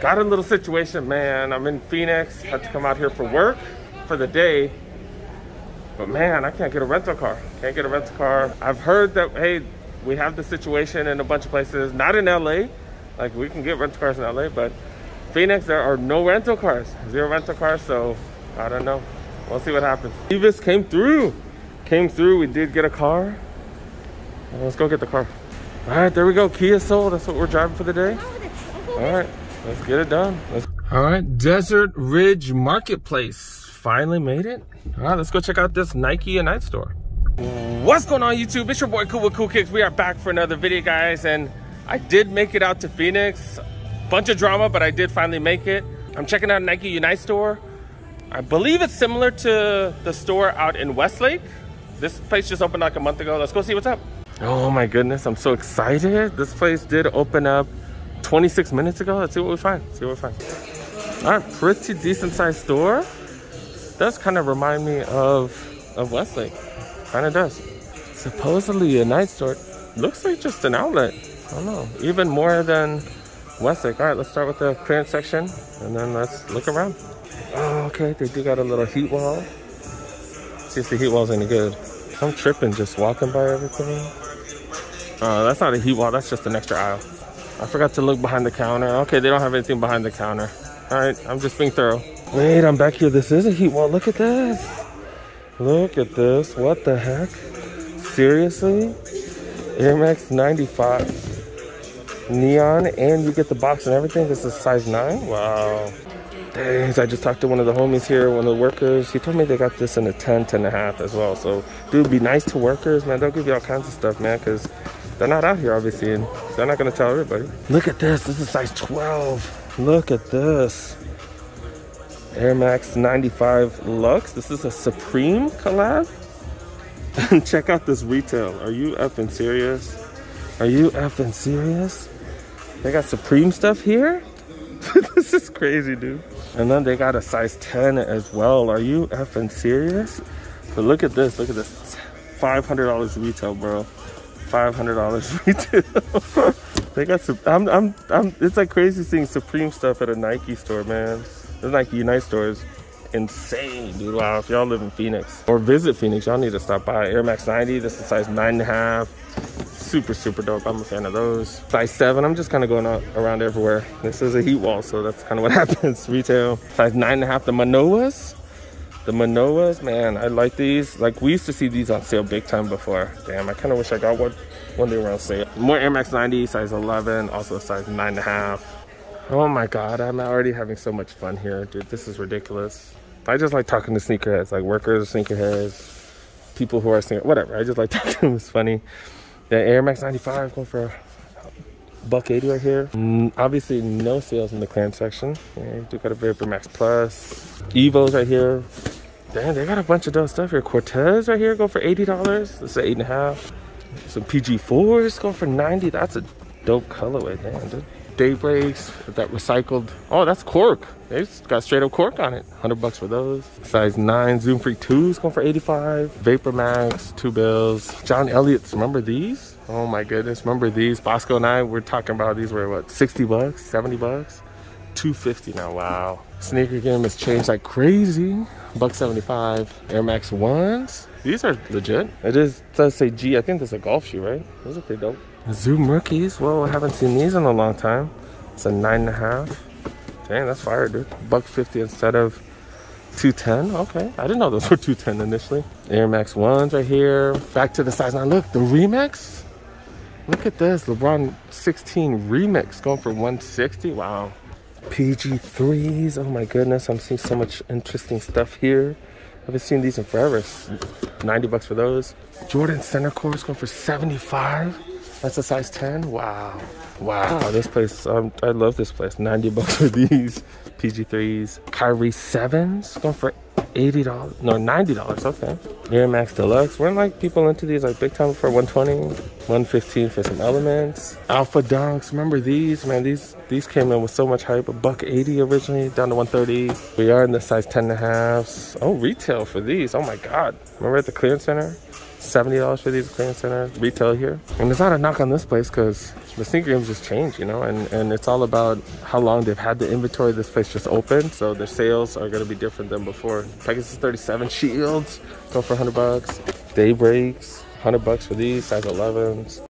got a little situation, man. I'm in Phoenix, had to come out here for work for the day. But man, I can't get a rental car. Can't get a rental car. I've heard that, hey, we have the situation in a bunch of places, not in LA. Like we can get rental cars in LA, but Phoenix, there are no rental cars, zero rental cars. So I don't know. We'll see what happens. Avis came through, came through. We did get a car. Let's go get the car. All right, there we go. Kia Soul. That's what we're driving for the day. All right, let's get it done. Let's... All right, Desert Ridge Marketplace. Finally made it. All right, let's go check out this Nike Unite store. What's going on YouTube? It's your boy Ku with Ku Kicks. We are back for another video, guys. And I did make it out to Phoenix. Bunch of drama, but I did finally make it. I'm checking out Nike Unite store. I believe it's similar to the store out in Westlake. This place just opened like a month ago. Let's go see what's up. Oh my goodness, I'm so excited. This place did open up 26 minutes ago. Let's see what we find. see what we find. All right, pretty decent sized store. Does kind of remind me of, of Westlake. Kind of does. Supposedly a night store. Looks like just an outlet. I don't know. Even more than Westlake. All right, let's start with the clearance section and then let's look around. Oh, okay, they do got a little heat wall. See if the heat wall's any good. I'm tripping just walking by everything. Oh, that's not a heat wall, that's just an extra aisle. I forgot to look behind the counter. Okay, they don't have anything behind the counter. All right, I'm just being thorough. Wait, I'm back here. This is a heat wall. Look at this. Look at this. What the heck? Seriously? Air Max 95. Neon, and you get the box and everything. This is size 9? Wow. Dang, I just talked to one of the homies here, one of the workers. He told me they got this in a 10, 10 and a half as well. So, dude, be nice to workers, man. They'll give you all kinds of stuff, man, because they're not out here, obviously, and they're not gonna tell everybody. Look at this, this is size 12. Look at this. Air Max 95 Lux. This is a Supreme collab. Check out this retail. Are you effing serious? Are you effing serious? They got Supreme stuff here? this is crazy, dude. And then they got a size 10 as well. Are you effing serious? But look at this, look at this. $500 retail, bro. $500 retail. they got some, I'm, I'm, I'm, it's like crazy seeing Supreme stuff at a Nike store, man. The Nike Unite store is insane, dude. Wow, if y'all live in Phoenix or visit Phoenix, y'all need to stop by. Air Max 90, this is size nine and a half. Super, super dope. I'm a fan of those. Size seven, I'm just kind of going out, around everywhere. This is a heat wall, so that's kind of what happens. Retail. Size nine and a half, the Manoas. The Manoas, man, I like these. Like, we used to see these on sale big time before. Damn, I kind of wish I got one when they were on sale. More Air Max 90, size 11, also size 9.5. Oh my god, I'm already having so much fun here, dude. This is ridiculous. I just like talking to sneakerheads, like workers, sneakerheads, people who are sneaker, whatever. I just like talking. to them. It's funny. The Air Max 95 going for buck 80 right here. Obviously, no sales in the clearance section. Yeah, do got a Vapor Max Plus. Evos right here. Damn, they got a bunch of dope stuff here. Cortez right here go for $80. This is eight and a half. Some PG4s going for 90. That's a dope colorway, damn, dude. Daybreaks, that recycled. Oh, that's cork. They got straight up cork on it. 100 bucks for those. Size 9 Zoom Freak 2s going for 85. Vapor Max, two bills. John Elliott's, remember these? Oh my goodness, remember these? Bossco and I were talking about these were what, 60 bucks, 70 bucks? 250 now, wow. Sneaker game has changed like crazy. Buck 75. Air Max 1s. These are legit. It is, does say G, I think this is a golf shoe, right? Those are pretty dope. Zoom rookies. Whoa, I haven't seen these in a long time. It's a nine and a half. Dang, that's fire, dude. Buck 50 instead of 210. Okay, I didn't know those were 210 initially. Air Max 1s right here. Back to the size. Now look, the Remix. Look at this. LeBron 16 Remix going for 160. Wow. PG3s. Oh my goodness. I'm seeing so much interesting stuff here. I haven't seen these in forever. 90 bucks for those. Jordan Center Course going for 75. That's a size 10? Wow. Wow, this place, um, I love this place. 90 bucks for these PG3s. Kyrie 7s going for $80. No, $90. Okay. Max Deluxe. Weren't like people into these like big time for 120 115 for some elements. Alpha Dunks. Remember these? Man, these these came in with so much hype. A buck 80 originally, down to 130. We are in the size 10 and a halves. Oh, retail for these. Oh my God. Remember at the clearance center? $70 for these clearance center retail here. And it's not a knock on this place because the sneaker games just changed, you know, and, and it's all about how long they've had the inventory. This place just opened, so their sales are going to be different than before. Pegasus 37 shields go for 100 bucks. Daybreaks, 100 bucks for these, size 11s.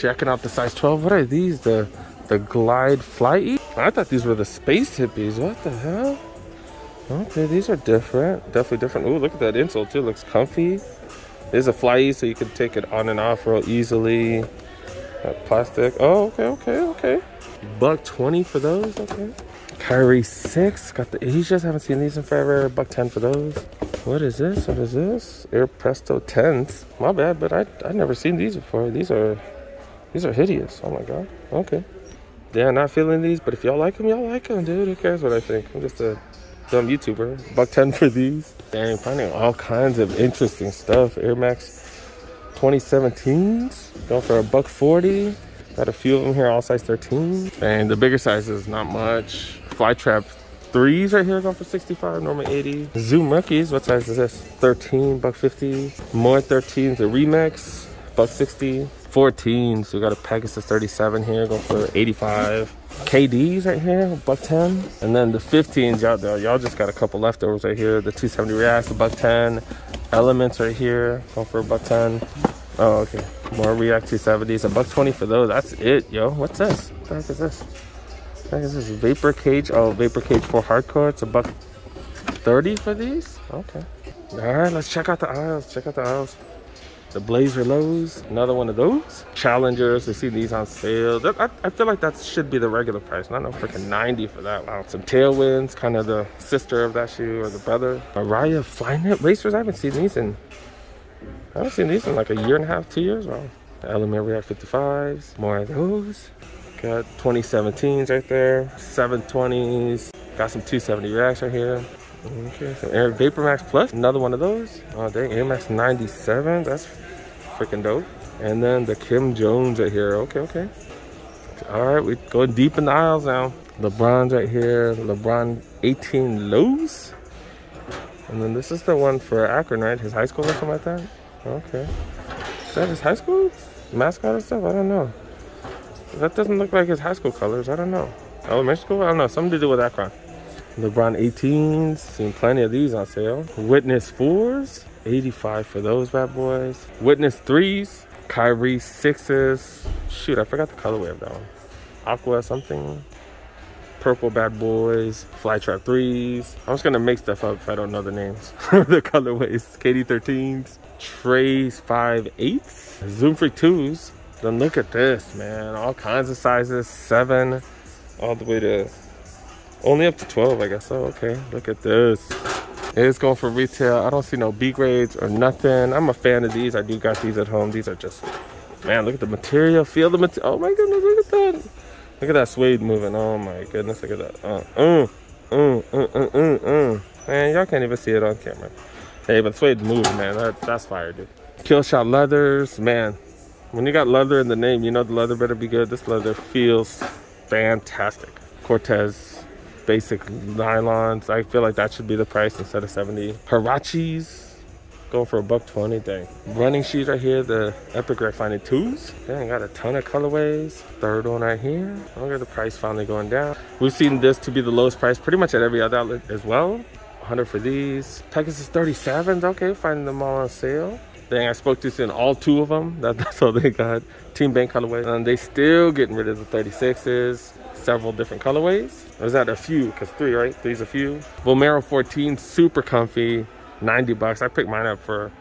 Checking out the size 12. What are these? The the Glide Fly I thought these were the space hippies. What the hell? Okay, these are different. Definitely different. Ooh, look at that insole too. Looks comfy. There's a fly so you can take it on and off real easily. Plastic. Oh, okay, okay, okay. Buck 20 for those, okay. Kyrie 6. Got the Asias. Haven't seen these in forever. Buck 10 for those. What is this? What is this? Air Presto 10s. My bad, but I i never seen these before. These are these are hideous. Oh my god. Okay. Yeah, not feeling these, but if y'all like them, y'all like them, dude. Who cares what I think? I'm just a dumb YouTuber. Buck 10 for these. Dang, finding all kinds of interesting stuff. Air Max 2017s. Going for a buck 40. Got a few of them here, all size 13. And the bigger sizes, not much. Flytrap threes right here going for 65, normally 80. Zoom rookies, what size is this? 13, buck 50. More 13s, the Remix, buck 60. 14s, we got a Pegasus 37 here going for 85. KDs right here, buck 10. And then the 15s, y'all y'all just got a couple leftovers right here. The 270 Reacts, buck 10. Elements right here, going for a buck 10. Oh, okay. More React 270s, a buck 20 for those. That's it, yo. What's this? What the heck is this? What the heck is this? Vapor Cage. Oh, Vapor Cage for hardcore. It's a buck 30 for these? Okay. All right, let's check out the aisles. Check out the aisles. The Blazer Lows, another one of those. Challengers, we see these on sale. I, I, feel like that should be the regular price. Not no freaking 90 for that. Wow. Some Tailwinds, kind of the sister of that shoe or the brother. Mariah Flyknit racers. I haven't seen these in, I haven't seen these in like a year and a half, two years. Wow. Element React 55s, more of those. Got 2017s right there, 720s. Got some 270 Reacts right here. Okay, so Air Vapor Max Plus, another one of those. Oh, dang, Air Max 97, that's freaking dope. And then the Kim Jones right here. Okay, okay. All right, we're going deep in the aisles now. LeBron's right here. LeBron 18 lows. And then this is the one for Akron, right? His high school or something like that? Okay. Is that his high school? Mascot or stuff? I don't know. That doesn't look like his high school colors. I don't know. Elementary school? I don't know. Something to do with Akron. LeBron 18s, seen plenty of these on sale. Witness 4s, 85 for those bad boys. Witness 3s, Kyrie 6s. Shoot, I forgot the colorway of that one. Aqua something. Purple bad boys, Flytrap 3s. I'm just gonna make stuff up if I don't know the names. the colorways. KD 13s, Trace 5.8s, Zoom Freak 2s. Then look at this, man. All kinds of sizes, 7 all the way to only up to 12, I guess. Oh, okay. Look at this. It is going for retail. I don't see no B grades or nothing. I'm a fan of these. I do got these at home. These are just, man, look at the material. Feel the material. Oh my goodness, look at that. Look at that suede moving. Oh my goodness, look at that. Uh, uh, uh, uh, uh, uh, uh. Man, y'all can't even see it on camera. Hey, but suede moving, man. That, that's fire, dude. Killshot leathers, man. When you got leather in the name, you know the leather better be good. This leather feels fantastic. Cortez basic nylons. I feel like that should be the price instead of 70. Huaraches, going for a buck 20, dang. Running shoes right here, the Epic React Flyknit 2s. Dang, got a ton of colorways. Third one right here. Look at the price finally going down. We've seen this to be the lowest price pretty much at every other outlet as well. 100 for these. Pegasus 37s, okay, finding them all on sale. Dang, I spoke to soon. All two of them, that, that's all they got. Team Bank colorway. And they still getting rid of the 36s several different colorways. Or is that a few? Because three, right? Three's a few. Vomero 14, super comfy, 90 bucks. I picked mine up for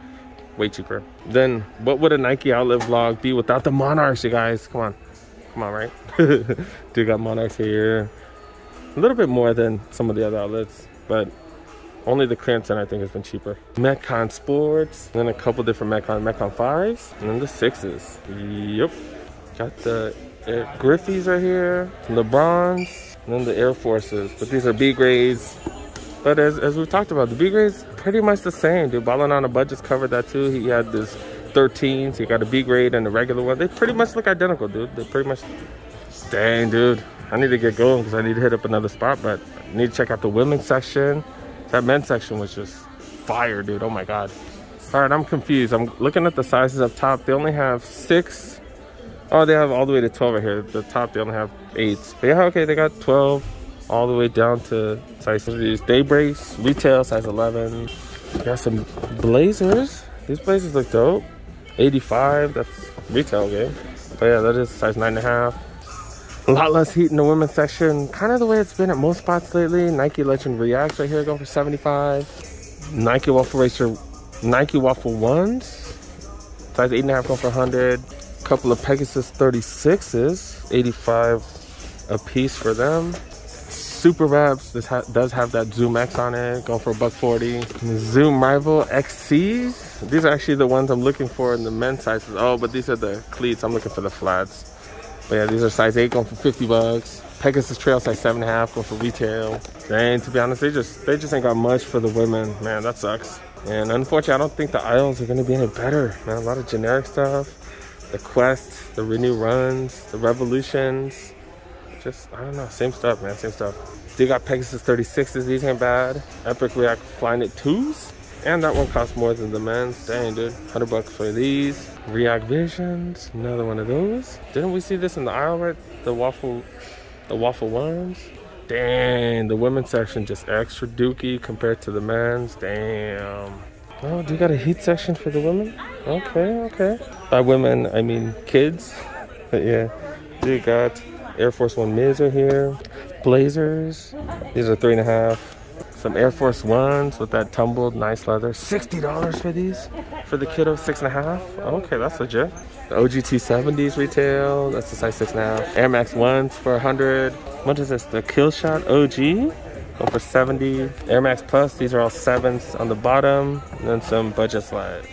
way cheaper. Then what would a Nike outlet vlog be without the Monarchs, you guys? Come on. Come on, right? Dude got Monarchs here. A little bit more than some of the other outlets, but only the clearance I think has been cheaper. Metcon Sports, then a couple different Metcon, Metcon 5s, and then the 6s. Yep. Got the Air Griffeys are here, LeBrons, and then the Air Forces. But these are B grades. But as, as we talked about, the B grades pretty much the same. Dude, Ballin on the Budgets covered that too. He had this 13s. He got a B grade and the regular one. They pretty much look identical, dude. They pretty much. Dang, dude. I need to get going because I need to hit up another spot. But I need to check out the women's section. That men's section was just fire, dude. Oh my god. All right, I'm confused. I'm looking at the sizes up top. They only have six. Oh, they have all the way to 12 right here. The top, they only have eights. But yeah, okay, they got 12 all the way down to size these day breaks, retail size 11. Got some blazers. These blazers look dope. 85, that's retail game. But yeah, that is size nine and a half. A lot less heat in the women's section. Kind of the way it's been at most spots lately. Nike Legend Reacts right here going for 75. Nike Waffle Racer, Nike Waffle Ones. Size eight and a half going for 100. Couple of Pegasus 36s, 85 a piece for them. Super Reps, this ha does have that Zoom X on it, going for a buck 40. Zoom Rival XCs. These are actually the ones I'm looking for in the men's sizes. Oh, but these are the cleats. I'm looking for the flats. But yeah, these are size 8 going for 50 bucks. Pegasus Trail size 7.5 going for retail. Dang, to be honest, they just they just ain't got much for the women. Man, that sucks. And unfortunately, I don't think the aisles are to be any better. Man, a lot of generic stuff. The Quest, the Renew Runs, the Revolutions just, I don't know, same stuff, man, same stuff. They got Pegasus 36s, these ain't bad. Epic React Flyknit 2s. And that one costs more than the men's. Dang, dude. 100 bucks for these. React Visions, another one of those. Didn't we see this in the aisle, right? The waffle, the waffle ones. Dang, the women's section just extra dookie compared to the men's. Damn. Oh, do you got a heat section for the women? Okay, okay. By women, I mean kids. But yeah, do you got Air Force One mids are here. Blazers. These are three and a half. Some Air Force Ones with that tumbled nice leather. $60 for these. For the kiddo, six and a half. Okay, that's legit. The OGT 70s retail. That's the size six and a half. Air Max Ones for 100. What is this? The Killshot OG. Going for 70. Air Max Plus. These are all sevens on the bottom. And then some budget slide.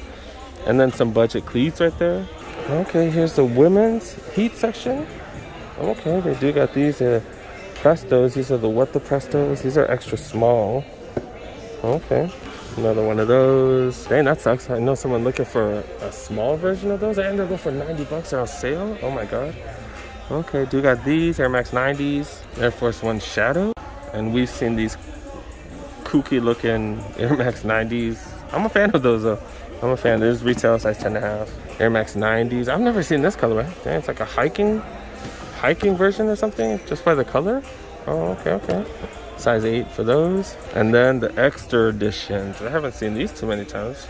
And then some budget cleats right there. Okay, here's the women's heat section. Okay, they do got these uh, Prestos. These are the What the Prestos. These are extra small. Okay, another one of those. Dang, that sucks. I know someone looking for a, small version of those. Ended up going for 90 bucks on sale. Oh my god. Okay, do got these Air Max 90s, Air Force One Shadow, and we've seen these kooky looking Air Max 90s. I'm a fan of those though. I'm a fan. There's retail size 10 and a half. Air Max 90s. I've never seen this colorway. Dang, it's like a hiking hiking version or something just by the color. Oh, okay, okay. Size 8 for those. And then the extra editions. I haven't seen these too many times.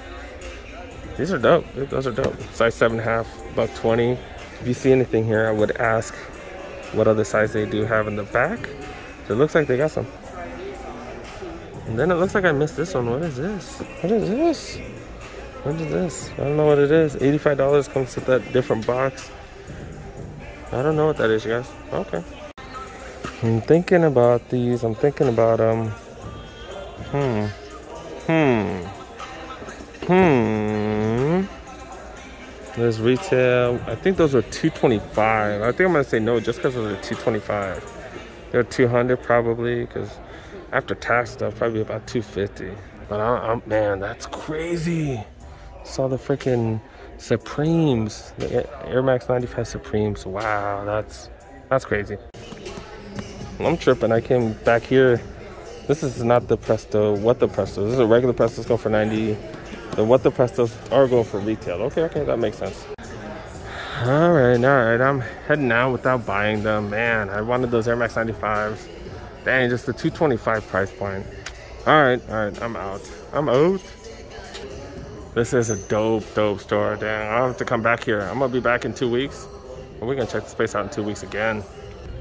These are dope. Those are dope. Size 7.5, buck 20. If you see anything here, I would ask what other size they do have in the back. It looks like they got some. And then it looks like I missed this one. What is this? What is this? What is this? I don't know what it is. $85 comes with that different box. I don't know what that is, you guys. Okay. I'm thinking about these. I'm thinking about um. Hmm. Hmm. Hmm. There's retail. I think those are 225. I think I'm gonna say no just because those are 225. They're 200 probably because after tax stuff probably about 250. But I, am man, that's crazy. Saw the freaking Supremes, the Air Max 95 Supremes. Wow, that's that's crazy. I'm tripping. I came back here. This is not the Presto. What the Presto? This is a regular Presto. It's going for 90. The What the Prestos are going for retail. Okay, okay, that makes sense. All right, all right. I'm heading out without buying them. Man, I wanted those Air Max 95s. Dang, just the 225 price point. All right, all right. I'm out. I'm out. This is a dope, dope store. Damn, I'll have to come back here. I'm gonna be back in two weeks. we're gonna check the space out in two weeks again.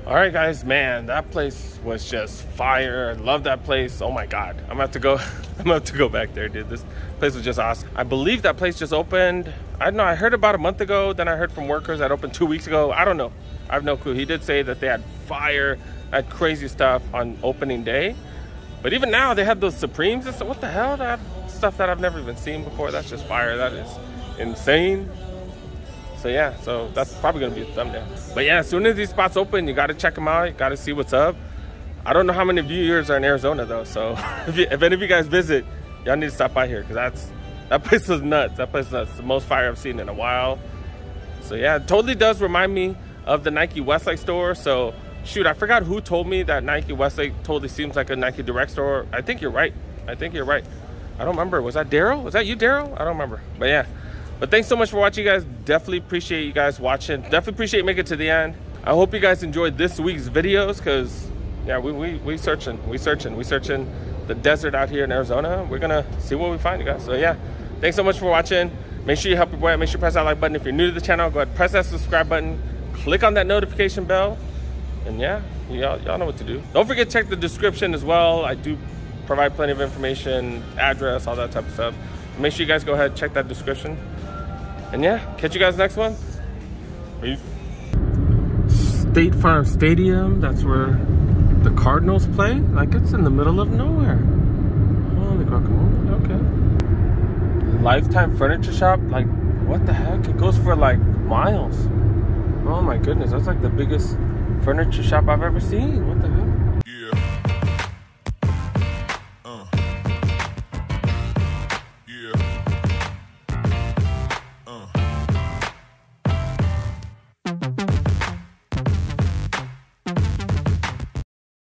All right, guys, man, that place was just fire. I love that place. Oh my God, I'm have to go. I'm have to go back there, dude. This place was just awesome. I believe that place just opened. I don't know. I heard about a month ago. Then I heard from workers that opened two weeks ago. I don't know. I have no clue. He did say that they had fire, had crazy stuff on opening day. But even now, they had those Supremes. What the hell? That stuff that I've never even seen before. That's just fire. That is insane. So yeah, so that's probably gonna be a thumbnail. But yeah, as soon as these spots open, you gotta check them out. You gotta see what's up. I don't know how many viewers are in Arizona though. So if, you, if any of you guys visit, y'all need to stop by here because that's that place is nuts. That place is nuts. the most fire I've seen in a while. So yeah, totally does remind me of the Nike Westlake store. So shoot, I forgot who told me that Nike Westlake totally seems like a Nike Direct store. I think you're right. I think you're right. I don't remember. Was that Daryl? Was that you, Daryl? I don't remember. But yeah. But thanks so much for watching, guys. Definitely appreciate you guys watching. Definitely appreciate making it to the end. I hope you guys enjoyed this week's videos because, yeah, we, we, we searching. We searching. We searching the desert out here in Arizona. We're going to see what we find, you guys. So yeah, thanks so much for watching. Make sure you help your boy out. Make sure you press that like button. If you're new to the channel, go ahead, press that subscribe button. Click on that notification bell. And yeah, y'all know what to do. Don't forget check the description as well. I do provide plenty of information, address, all that type of stuff. Make sure you guys go ahead and check that description. And yeah, catch you guys next one. Peace. State Farm Stadium, that's where the Cardinals play. Like it's in the middle of nowhere. Oh, Holy guacamole, okay. Lifetime Furniture Shop, like what the heck? It goes for like miles. Oh my goodness, that's like the biggest furniture shop I've ever seen. What